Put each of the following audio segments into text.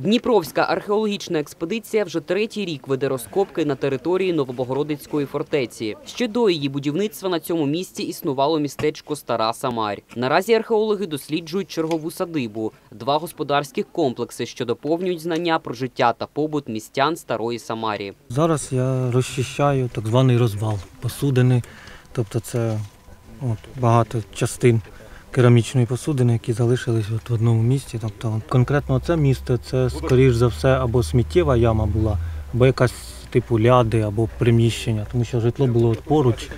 Дніпровська археологічна експедиція вже третій рік веде розкопки на території Новобогородицької фортеці. Ще до її будівництва на цьому місці існувало містечко Стара Самарь. Наразі археологи досліджують чергову садибу, два господарських комплекси, що доповнюють знання про життя та побут містян Старої Самарі. Зараз я розчищаю так званий розвал посудини, тобто це от, багато частин керамічної посудини, які залишились от в одному місці. Тобто конкретно це місце це, скоріш за все, або сміттєва яма була, або якась типу ляди, або приміщення, тому що житло було от поруч,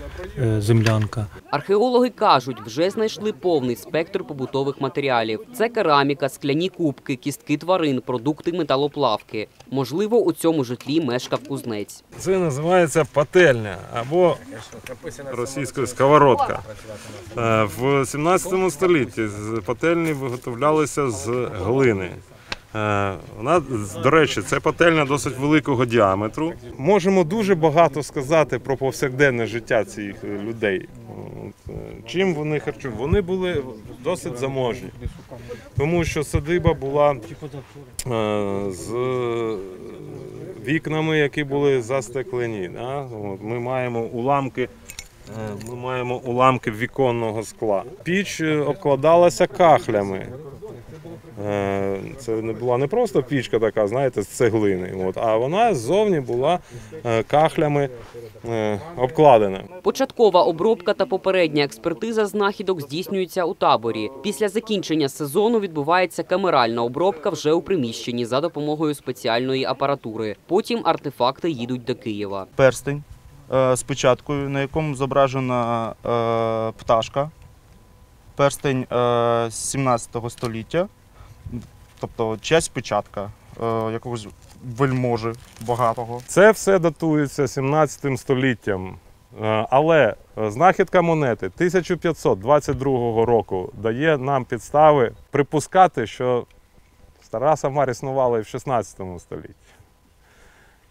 землянка. Археологи кажуть, вже знайшли повний спектр побутових матеріалів. Це кераміка, скляні кубки, кістки тварин, продукти металоплавки. Можливо, у цьому житлі мешкав кузнець. Це називається пательня або російською сковородка. Е, В 17 столітті з пательні виготовлялися з глини. Е, Вона, до речі, це пательня досить великого діаметру. Можемо дуже багато сказати про повсякденне життя цих людей. Е, Чим вони харчують? Вони були досить заможні, тому що садиба була е, з вікнами, які були застеклені. Ми маємо уламки. е, Ми маємо уламки віконного скла. Піч е, обкладалася кахлями. Е, Це не була не просто пічка така, знаєте, з цеглини, от, а вона ззовні була е, кахлями е, обкладена. Початкова обробка та попередня експертиза знахідок здійснюється у таборі. Після закінчення сезону відбувається камеральна обробка вже у приміщенні за допомогою спеціальної апаратури. Потім артефакти їдуть до Києва. перстень з печаткою, на якому зображена пташка. Перстень е, 17 століття, тобто честь печатка е, якогось вельможі багатого. Це все датується 17 століттям. Е, Але знахідка монети 1522 року дає нам підстави припускати, що стара Самар існувала і в 16 столітті.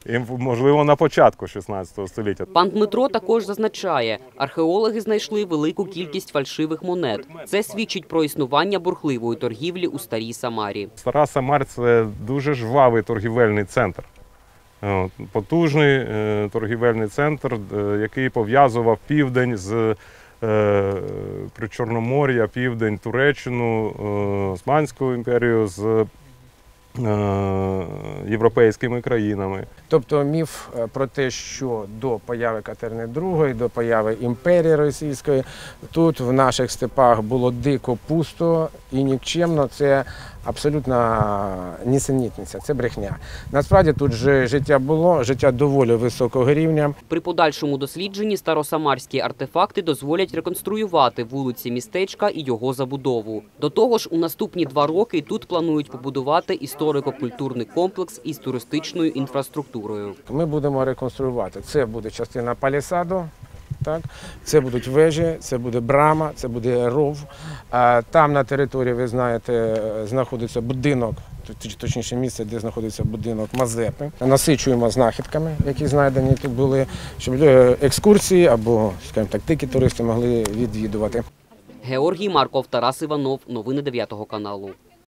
І, можливо, на початку 16 століття. Пан Дмитро також зазначає, археологи знайшли велику кількість фальшивих монет. Це свідчить про існування бурхливої торгівлі у старій Самарі. Стара Самар це дуже жвавий торгівельний центр. Потужний е, торгівельний центр, е, який пов'язував південь з е, Причорномор'я, південь Туреччину, е, Османську імперію з е, європейськими країнами. Тобто міф е, про те, що до появи Катерини II, до появи імперії російської, тут в наших степах було дико пусто і нікчемно, це абсолютна нісенітниця, це брехня. Насправді тут же життя було, життя доволі високого рівня. При подальшому дослідженні старосамарські артефакти дозволять реконструювати вулиці містечка і його забудову. До того ж, у наступні два роки тут планують побудувати історико-культурний комплекс із туристичною інфраструктурою. Ми будемо реконструювати. Це буде частина палісаду. Так, це будуть вежі, це буде брама, це буде ров. Там на території, ви знаєте, знаходиться будинок, точніше місце, де знаходиться будинок Мазепи. Насичуємо знахідками, які знайдені тут були, щоб е, екскурсії або, скажімо так, тики туристи могли відвідувати. Георгій Марков, Тарас Іванов. Новини 9 каналу.